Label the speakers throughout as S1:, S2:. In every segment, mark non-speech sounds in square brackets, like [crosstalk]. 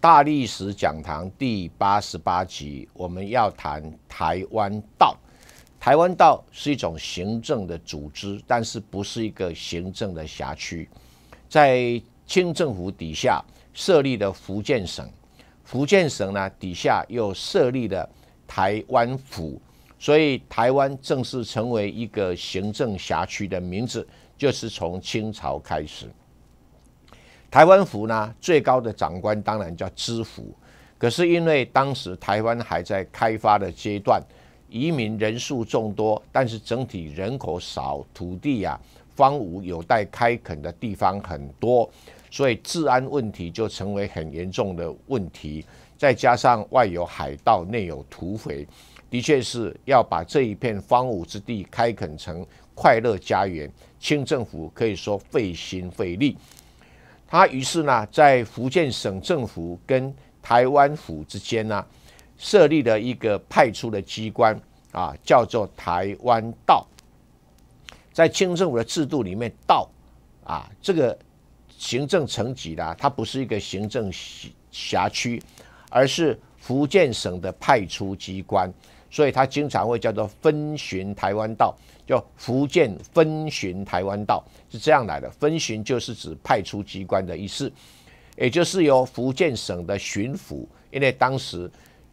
S1: 大历史讲堂第八十八集，我们要谈台湾道。台湾道是一种行政的组织，但是不是一个行政的辖区。在清政府底下设立的福建省，福建省呢底下又设立了台湾府，所以台湾正式成为一个行政辖区的名字，就是从清朝开始。台湾府呢，最高的长官当然叫知府，可是因为当时台湾还在开发的阶段，移民人数众多，但是整体人口少，土地呀荒芜，有待开垦的地方很多，所以治安问题就成为很严重的问题。再加上外有海盗，内有土匪，的确是要把这一片荒芜之地开垦成快乐家园。清政府可以说费心费力。他于是呢，在福建省政府跟台湾府之间呢，设立了一个派出的机关啊，叫做台湾道。在清政府的制度里面，道啊这个行政层级啦，它不是一个行政辖区，而是福建省的派出机关，所以它经常会叫做分巡台湾道。叫福建分巡台湾道是这样来的，分巡就是指派出机关的意思，也就是由福建省的巡抚，因为当时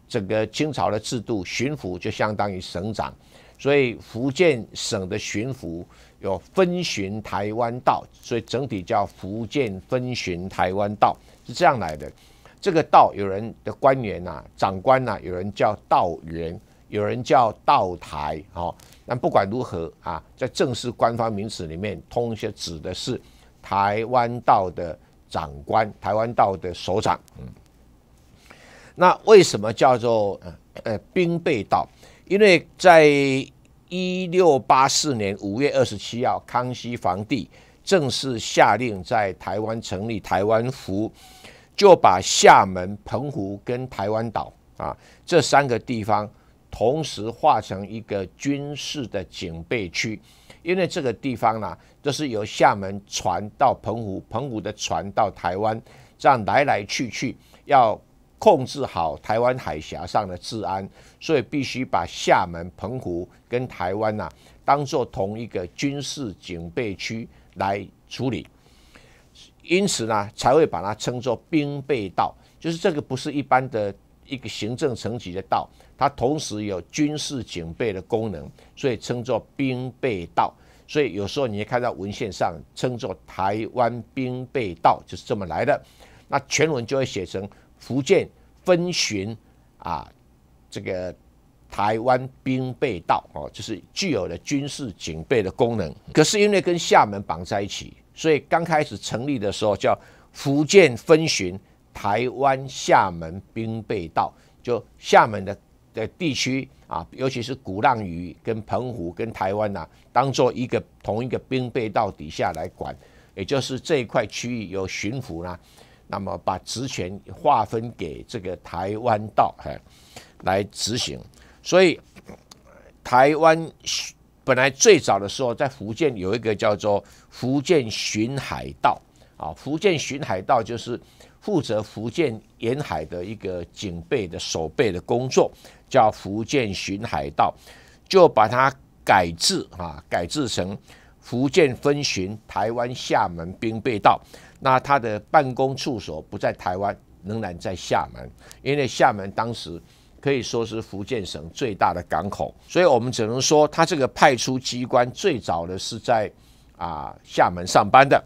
S1: 整个清朝的制度，巡抚就相当于省长，所以福建省的巡抚有分巡台湾道，所以整体叫福建分巡台湾道是这样来的。这个道有人的官员呐，长官呐，有人叫道员。有人叫道台，哦，那不管如何啊，在正式官方名词里面，通些指的是台湾道的长官，台湾道的首长。嗯，那为什么叫做呃兵备道？因为在一六八四年五月二十七号，康熙皇帝正式下令在台湾成立台湾府，就把厦门、澎湖跟台湾岛啊这三个地方。同时划成一个军事的警备区，因为这个地方呢，都是由厦门船到澎湖，澎湖的船到台湾，这样来来去去，要控制好台湾海峡上的治安，所以必须把厦门、澎湖跟台湾呐，当做同一个军事警备区来处理，因此呢，才会把它称作兵备道，就是这个不是一般的。一个行政层级的道，它同时有军事警备的功能，所以称作兵备道。所以有时候你会看到文献上称作台湾兵备道，就是这么来的。那全文就会写成福建分巡啊，这个台湾兵备道哦，就是具有了军事警备的功能。可是因为跟厦门绑在一起，所以刚开始成立的时候叫福建分巡。台湾厦门兵备道，就厦门的的地区啊，尤其是鼓浪屿跟澎湖跟台湾呐，当做一个同一个兵备道底下来管，也就是这一块区域由巡抚呢，那么把职权划分给这个台湾道哎来执行。所以台湾本来最早的时候在福建有一个叫做福建巡海道啊，福建巡海道就是。负责福建沿海的一个警备的守备的工作，叫福建巡海道，就把它改制啊，改制成福建分巡台湾厦门兵备道。那他的办公处所不在台湾，仍然在厦门，因为厦门当时可以说是福建省最大的港口，所以我们只能说，他这个派出机关最早的是在啊厦门上班的。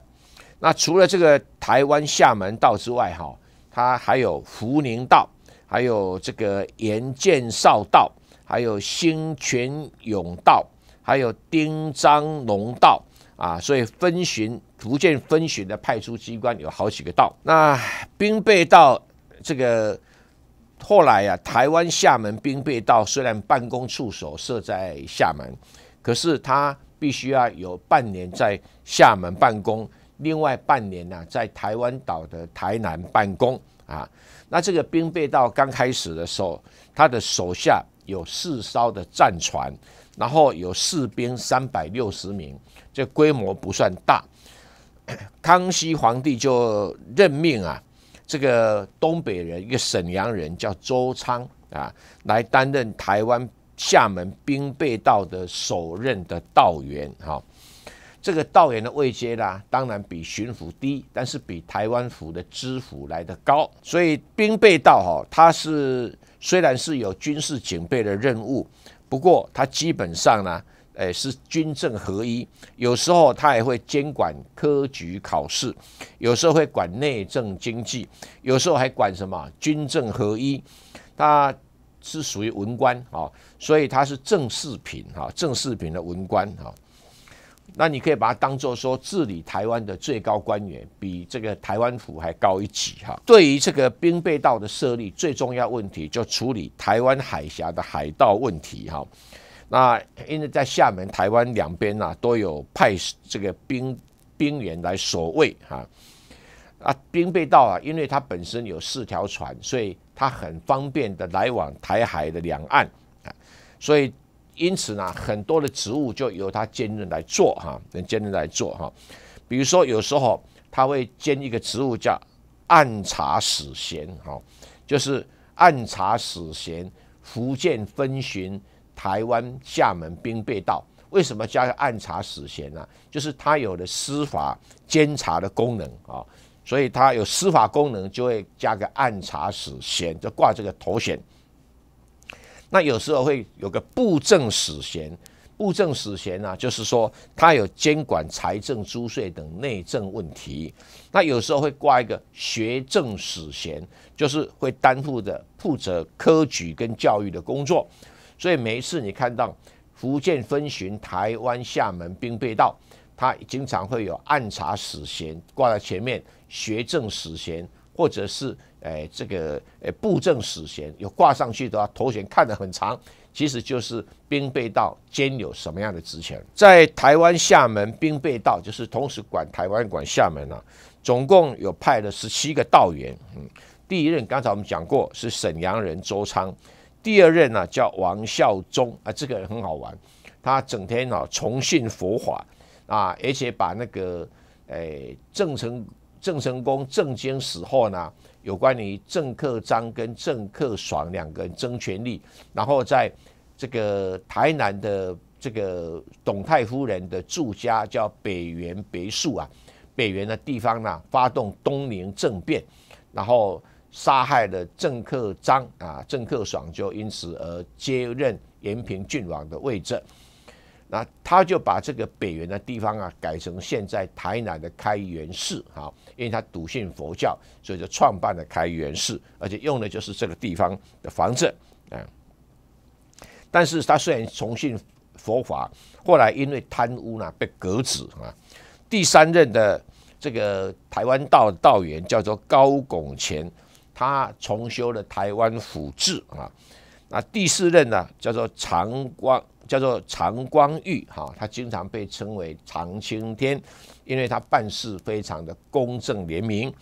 S1: 那除了这个台湾厦门道之外，哈，它还有福宁道，还有这个盐建绍道，还有兴泉永道，还有丁张龙道啊，所以分巡福建分巡的派出机关有好几个道。那兵备道这个后来呀，台湾厦门兵备道虽然办公处所设在厦门，可是他必须要有半年在厦门办公。另外半年呢，在台湾岛的台南办公啊。那这个兵备道刚开始的时候，他的手下有四艘的战船，然后有士兵三百六十名，这规模不算大。康熙皇帝就任命啊，这个东北人，一个沈阳人叫周昌啊，来担任台湾厦门兵备道的首任的道员哈。这个道员的位阶啦，当然比巡抚低，但是比台湾府的知府来的高。所以兵备道哈，它是虽然是有军事警备的任务，不过它基本上呢。诶，是军政合一，有时候他也会监管科举考试，有时候会管内政经济，有时候还管什么军政合一，他是属于文官啊，所以他是正四品哈，正四品的文官哈。那你可以把它当做说治理台湾的最高官员，比这个台湾府还高一级哈。对于这个兵备道的设立，最重要问题就处理台湾海峡的海盗问题哈。那因为在厦门、台湾两边呐，都有派这个兵兵员来守卫哈啊，兵备道啊，因为它本身有四条船，所以它很方便的来往台海的两岸啊，所以因此呢，很多的职务就由他兼任来做哈，能兼任来做哈。比如说有时候他会兼一个职务叫暗查使衔哈，就是暗查使衔，福建分巡。台湾厦门兵备道为什么加个暗查使衔呢？就是它有了司法监察的功能啊，所以它有司法功能就会加个暗查使衔，就挂这个头衔。那有时候会有个布政使衔，布政使衔呢，就是说它有监管财政、租税等内政问题。那有时候会挂一个学政使衔，就是会担负着负责科举跟教育的工作。所以每一次你看到福建分巡台湾厦门兵备道，他经常会有暗查使衔挂在前面，学政使衔或者是诶这个诶布政使衔有挂上去的话，头衔看得很长，其实就是兵备道兼有什么样的职权。在台湾厦门兵备道，就是同时管台湾管厦门啊，总共有派了十七个道员。嗯，第一任刚才我们讲过是沈阳人周昌。第二任呢叫王孝忠啊，这个人很好玩，他整天啊崇信佛法啊，而且把那个诶郑成郑成功郑经死后呢，有关于郑克章跟郑克爽两个人争权力，然后在这个台南的这个董太夫人的住家叫北园别墅啊，北园的地方呢发动东宁政变，然后。杀害了郑克章啊，郑克爽就因此而接任延平郡王的位置。那他就把这个北原的地方啊改成现在台南的开元寺啊，因为他笃信佛教，所以就创办了开元寺，而且用的就是这个地方的房子啊。但是他虽然崇信佛法，后来因为贪污呢被革职啊。第三任的这个台湾道道员叫做高拱乾。他重修了台湾府志啊，那第四任呢叫做常光，叫做常光裕哈，他经常被称为常青天，因为他办事非常的公正廉明。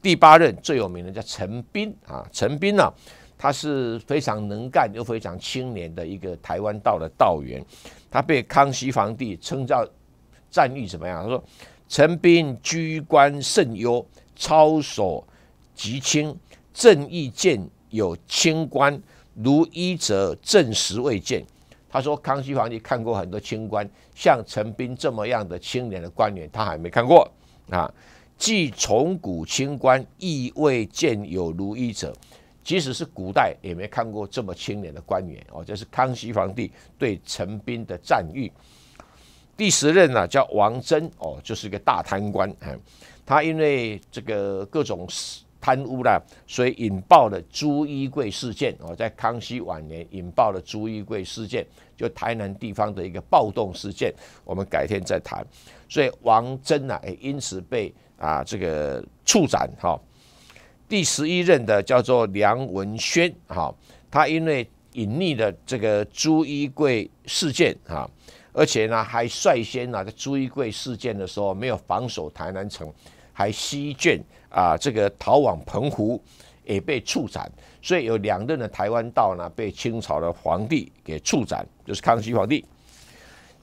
S1: 第八任最有名的叫陈斌啊，陈斌呢，他是非常能干又非常清廉的一个台湾道的道员，他被康熙皇帝称叫赞誉怎么样？他说陈斌居官甚优，操守极清。正义见有清官，如一则正实未见。他说，康熙皇帝看过很多清官，像陈斌这么样的清廉的官员，他还没看过啊。既从古清官，亦未见有如一者。即使是古代，也没看过这么清廉的官员哦。这是康熙皇帝对陈斌的赞誉。第十任呢，叫王真哦，就是一个大贪官。他因为这个各种。贪污了，所以引爆了朱衣柜事件哦，在康熙晚年引爆了朱衣柜事件，就台南地方的一个暴动事件，我们改天再谈。所以王真啊，也因此被啊这个处斩哈。第十一任的叫做梁文轩哈，他因为隐匿了这个朱衣柜事件哈，而且呢还率先啊在朱衣柜事件的时候没有防守台南城。还西卷啊，这个逃往澎湖，也被处斩，所以有两任的台湾道呢，被清朝的皇帝给处斩，就是康熙皇帝。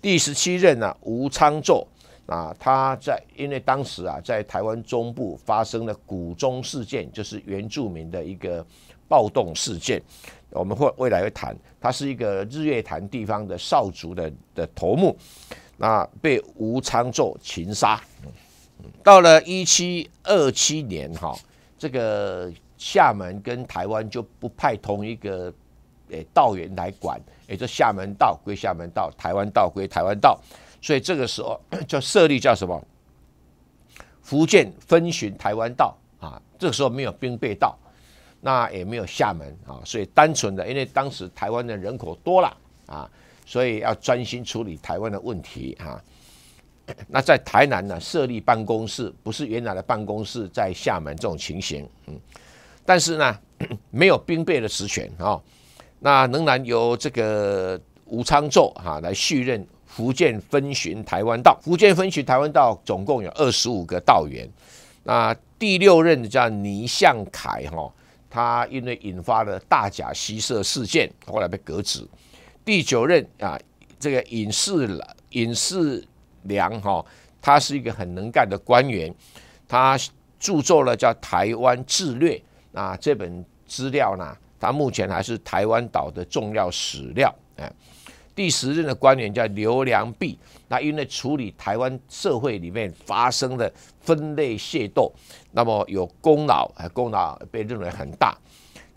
S1: 第十七任呢，吴昌祚，啊，他在因为当时啊，在台湾中部发生了古中事件，就是原住民的一个暴动事件。我们会未来会谈，他是一个日月潭地方的少族的的头目，那被吴昌纣擒杀。到了一七二七年，哈，这个厦门跟台湾就不派同一个诶道员来管，也就厦门道归厦门道，台湾道归台湾道。所以这个时候 [coughs] 就设立叫什么？福建分巡台湾道啊，这个时候没有兵备道，那也没有厦门啊，所以单纯的，因为当时台湾的人口多了啊，所以要专心处理台湾的问题啊。那在台南呢设立办公室，不是原来的办公室在厦门这种情形，嗯，但是呢没有兵备的实权啊，那仍然由这个吴昌纣哈来续任。福建分巡台湾道，福建分巡台湾道总共有二十五个道员。那第六任叫倪向凯哈，他因为引发了大甲西社事件，后来被革职。第九任啊，这个尹世尹世良哈，他是一个很能干的官员，他著作了叫《台湾志略》啊，这本资料呢，他目前还是台湾岛的重要史料哎。第十任的官员叫刘良弼，那因为处理台湾社会里面发生的分类械斗，那么有功劳，功劳被认为很大。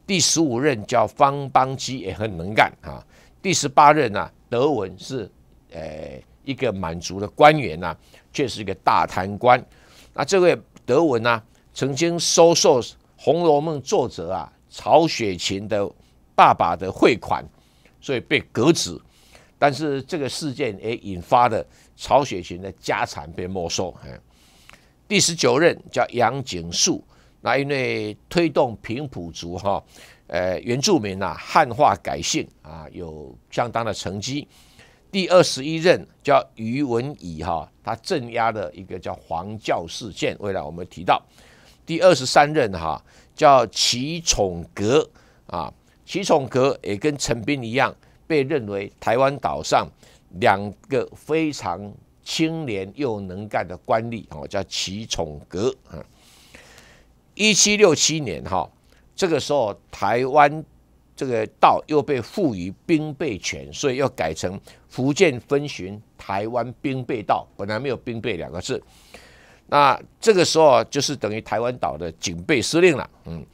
S1: 第十五任叫方邦基，也很能干啊。第十八任呢，德文是呃一个满族的官员呐，却是一个大贪官。那这位德文呢，曾经收受《红楼梦》作者啊曹雪芹的爸爸的汇款，所以被革职。但是这个事件也引发了曹雪芹的家产被没收。第十九任叫杨景树，那因为推动平埔族哈，呃原住民呐汉化改姓啊，有相当的成绩。第二十一任叫于文乙哈，他镇压了一个叫黄教事件，未来我们提到。第二十三任哈叫齐宠格啊，齐宠格也跟陈斌一样。被认为台湾岛上两个非常清廉又能干的官吏哦，叫齐宠格啊。一七六七年哈，这个时候台湾这个道又被赋予兵备权，所以要改成福建分巡台湾兵备道，本来没有兵备两个字。那这个时候就是等于台湾岛的警备司令了，嗯，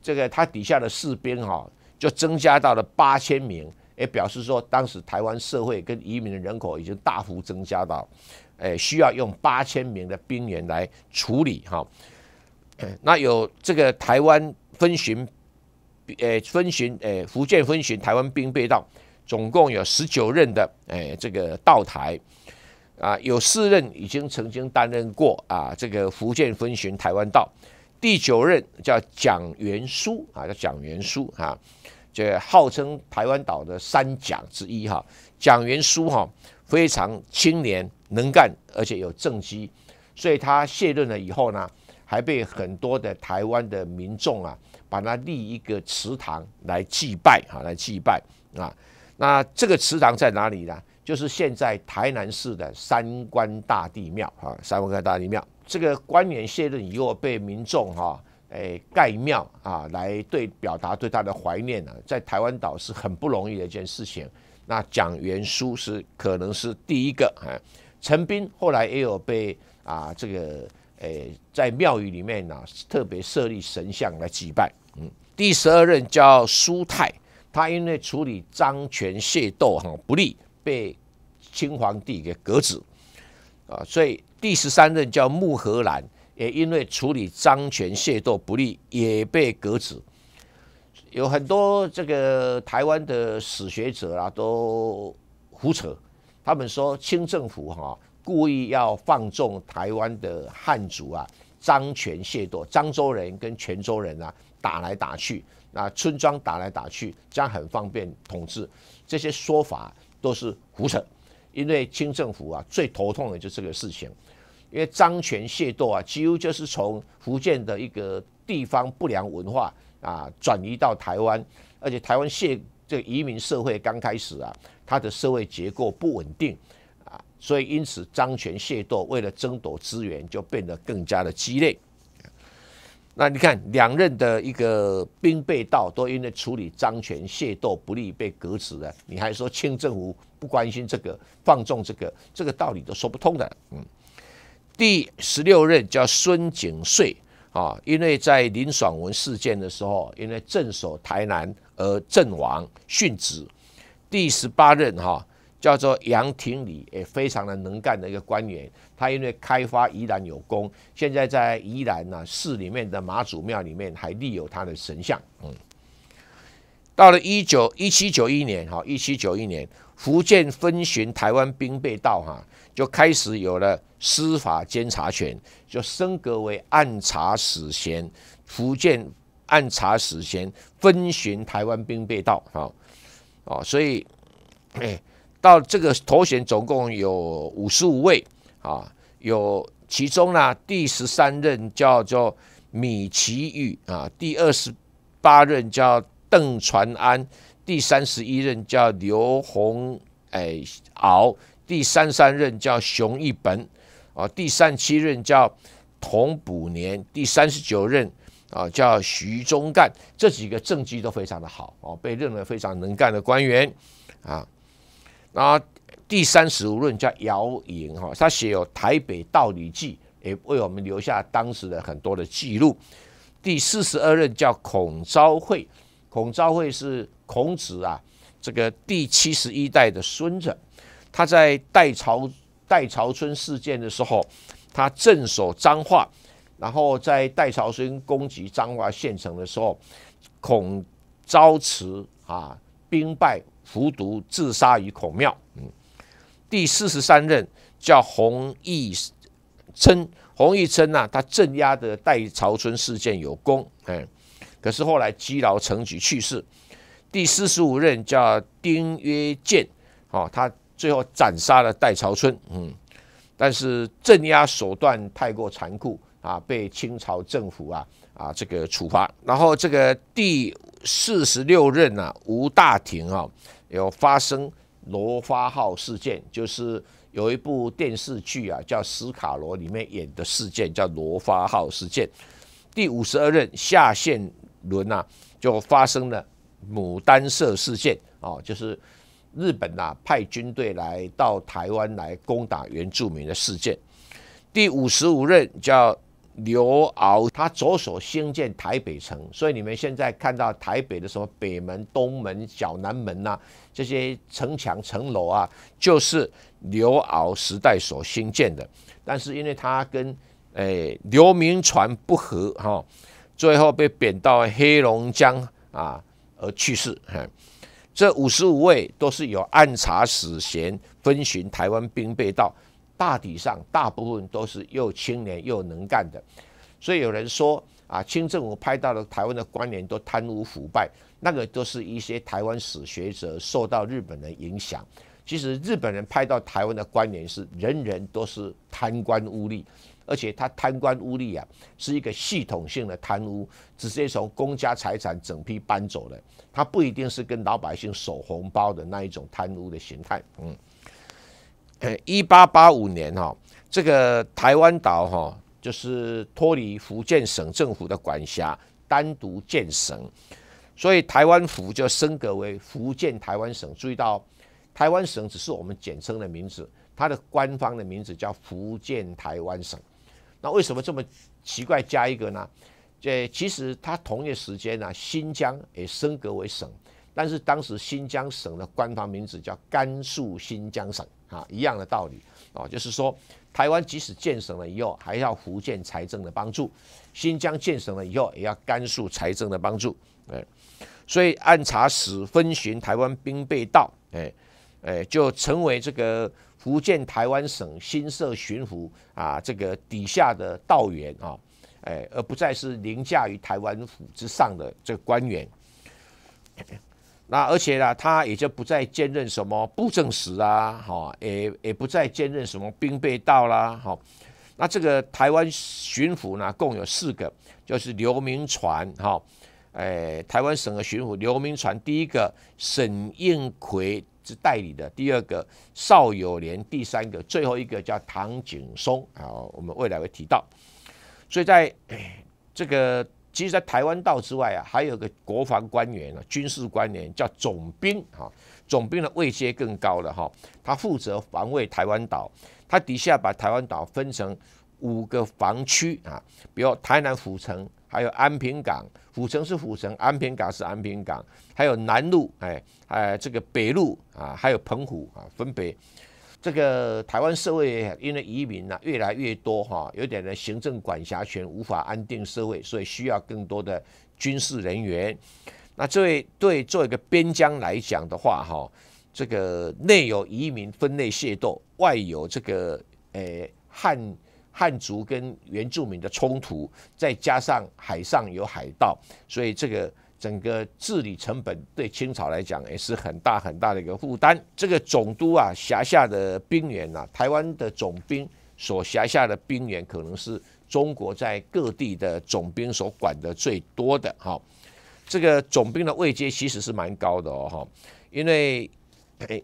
S1: 这个他底下的士兵哈就增加到了八千名。也表示说，当时台湾社会跟移民的人口已经大幅增加到，诶，需要用八千名的兵员来处理哈。那有这个台湾分巡，诶，分巡，诶，福建分巡台湾兵备道，总共有十九任的，诶，这个道台啊，有四任已经曾经担任过啊，这个福建分巡台湾道，第九任叫蒋元书啊，叫蒋元书啊。这号称台湾岛的三蒋之一哈，蒋元书哈非常清廉能干，而且有政绩，所以他卸任了以后呢，还被很多的台湾的民众啊，把它立一个祠堂来祭拜哈，来祭拜啊。那这个祠堂在哪里呢？就是现在台南市的三官大帝庙啊，三官大帝庙。这个官员卸任以后，被民众哈。诶，盖庙啊，来对表达对他的怀念呢，在台湾岛是很不容易的一件事情。那蒋元书是可能是第一个啊，陈斌后来也有被啊这个诶在庙宇里面呢特别设立神像来祭拜。嗯，第十二任叫苏泰，他因为处理张权械斗哈不利，被清皇帝给革职啊，所以第十三任叫穆荷兰。也因为处理张权械斗不利，也被革职。有很多这个台湾的史学者啊，都胡扯。他们说清政府哈故意要放纵台湾的汉族啊，张权械斗，漳州人跟泉州人啊打来打去，那村庄打来打去，这样很方便统治。这些说法都是胡扯，因为清政府啊最头痛的就是这个事情。因为张权械斗啊，几乎就是从福建的一个地方不良文化啊，转移到台湾，而且台湾械这个移民社会刚开始啊，它的社会结构不稳定，所以因此张权械斗，为了争夺资源，就变得更加的激烈。那你看，两任的一个兵备道都因为处理张权械斗不利被革职了，你还说清政府不关心这个，放纵这个，这个道理都说不通的。嗯，第十六任叫孙景遂啊，因为在林爽文事件的时候，因为镇守台南而阵亡殉职。第十八任哈。叫做杨廷礼，也非常的能干的一个官员。他因为开发宜兰有功，现在在宜兰呢市里面的妈祖庙里面还立有他的神像。嗯，到了一九一七九一年，哈，一七九一年，福建分巡台湾兵备道，哈，就开始有了司法监察权，就升格为按察使衔。福建按察使衔分巡台湾兵备道，哈，哦，所以，哎。到这个头衔总共有五十五位啊，有其中呢第十三任叫做米奇玉啊，第二十八任叫邓传安，第三十一任叫刘洪哎敖，第三三任叫熊一本啊，第三七任叫童补年，第三十九任啊叫徐忠干，这几个政绩都非常的好哦，被认为非常能干的官员啊。然后第三十五任叫姚颖哈，他写有《台北道理记》，也为我们留下当时的很多的记录。第四十二任叫孔昭惠，孔昭惠是孔子啊，这个第七十一代的孙子。他在代朝代朝村事件的时候，他镇守彰化，然后在代朝村攻击彰化县城的时候，孔昭慈啊兵败。服毒自杀于孔庙。嗯，第四十三任叫洪义琛，洪义琛呐，他镇压的戴朝春事件有功，哎，可是后来积劳成疾去世。第四十五任叫丁约建，哦，他最后斩杀了戴朝春，嗯，但是镇压手段太过残酷啊，被清朝政府啊啊这个处罚。然后这个第四十六任啊，吴大廷啊。有发生罗发号事件，就是有一部电视剧啊，叫《斯卡罗》里面演的事件，叫罗发号事件。第五十二任下线轮啊，就发生了牡丹社事件啊，就是日本呐派军队来到台湾来攻打原住民的事件。第五十五任叫。刘敖他着手兴建台北城，所以你们现在看到台北的什么北门、东门、小南门呐，这些城墙、城楼啊，就是刘敖时代所兴建的。但是因为他跟诶刘铭传不和哈，最后被贬到黑龙江啊而去世。这五十五位都是有暗查使衔分巡台湾兵备道。大体上，大部分都是又青年又能干的，所以有人说啊，清政府拍到了台湾的官员都贪污腐败，那个都是一些台湾史学者受到日本人影响。其实日本人拍到台湾的官员是人人都是贪官污吏，而且他贪官污吏啊，是一个系统性的贪污，直接从公家财产整批搬走了，他不一定是跟老百姓守红包的那一种贪污的形态，嗯。一八八五年哈，这个台湾岛哈，就是脱离福建省政府的管辖，单独建省，所以台湾府就升格为福建台湾省。注意到，台湾省只是我们简称的名字，它的官方的名字叫福建台湾省。那为什么这么奇怪加一个呢？这其实它同一时间呢，新疆也升格为省，但是当时新疆省的官方名字叫甘肃新疆省。啊，一样的道理啊，就是说，台湾即使建省了以后，还要福建财政的帮助；新疆建省了以后，也要甘肃财政的帮助。哎，所以按察使分巡台湾兵备道，哎哎，就成为这个福建台湾省新设巡抚啊，这个底下的道员啊，哎，而不再是凌驾于台湾府之上的这个官员。那而且呢，他也就不再兼任什么布政使啊，哈，也也不再兼任什么兵备道啦，哈。那这个台湾巡抚呢，共有四个，就是刘铭传，哈，哎，台湾省的巡抚刘铭传，第一个沈应奎是代理的，第二个邵友莲，第三个，最后一个叫唐景松啊，我们未来会提到。所以在这个，其实，在台湾道之外啊，还有个国防官员啊，军事官员叫总兵哈，总兵的位阶更高了哈，他负责防卫台湾岛，他底下把台湾岛分成五个防区啊，比如台南府城。还有安平港，府城是府城，安平港是安平港，还有南路，哎哎，这个北路啊，还有澎湖啊，分别这个台湾社会因为移民呢越来越多哈，有点的行政管辖权无法安定社会，所以需要更多的军事人员。那这位对做一个边疆来讲的话哈，这个内有移民分类械斗，外有这个诶汉。汉族跟原住民的冲突，再加上海上有海盗，所以这个整个治理成本对清朝来讲也是很大很大的一个负担。这个总督啊，辖下的兵员呐，台湾的总兵所辖下的兵员，可能是中国在各地的总兵所管的最多的哈。这个总兵的位阶其实是蛮高的哦哈，因为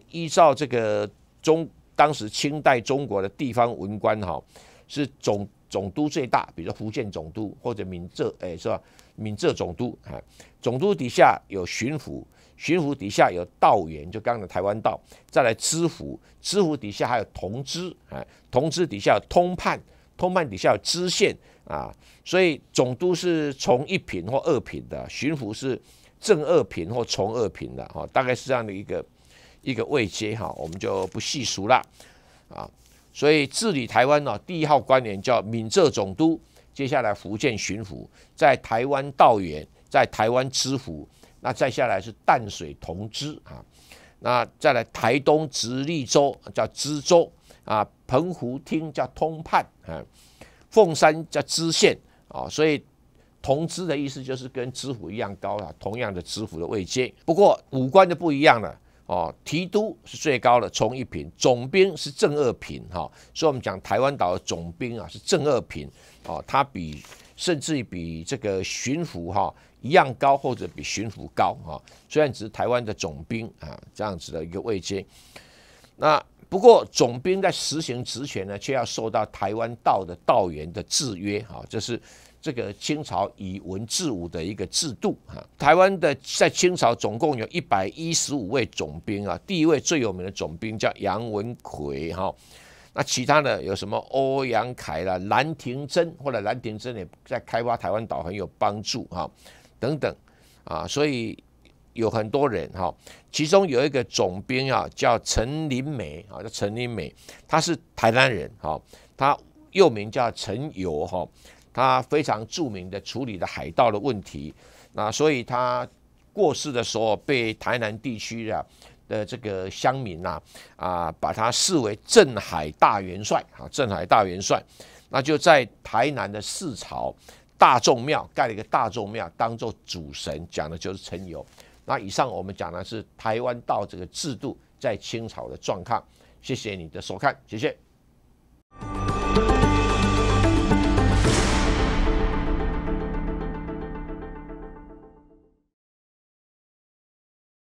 S1: 依照这个中当时清代中国的地方文官哈。是总总督最大，比如说福建总督或者闽浙，哎，是吧？闽浙总督啊，总督底下有巡抚，巡抚底下有道员，就刚刚的台湾道，再来知府，知府底下还有同知，啊，同知底下有通判，通判底下有知县啊，所以总督是从一品或二品的，巡抚是正二品或从二品的，哈，大概是这样的一个一个位阶哈，我们就不细数了，啊。所以治理台湾呢，第一号官员叫闽浙总督，接下来福建巡抚，在台湾道员，在台湾知府，那再下来是淡水同知啊，那再来台东直隶州叫知州啊，澎湖厅叫通判啊，凤山叫知县啊，所以同知的意思就是跟知府一样高啊，同样的知府的位阶，不过五官就不一样了。哦，提督是最高的，从一品；总兵是正二品，哈，所以我们讲台湾岛的总兵啊是正二品，哦，他比甚至于比这个巡抚哈一样高，或者比巡抚高，哈，虽然只是台湾的总兵啊这样子的一个位阶，那不过总兵在实行职权呢，却要受到台湾道的道员的制约，哈，这是。这个清朝以文治武的一个制度啊，台湾的在清朝总共有一百一十五位总兵啊，第一位最有名的总兵叫杨文魁哈，那其他的有什么欧阳凯啦、兰亭真，或者兰亭真也在开发台湾岛很有帮助哈，等等啊，所以有很多人哈，其中有一个总兵啊叫陈林美啊，叫陈林美，他是台南人哈，他又名叫陈友哈。他非常著名的处理的海盗的问题，那所以他过世的时候被台南地区啊的这个乡民呐啊把他视为镇海大元帅啊镇海大元帅，那就在台南的四朝大众庙盖了一个大众庙当做主神，讲的就是陈友。那以上我们讲的是台湾道这个制度在清朝的状况。谢谢你的收看，谢谢。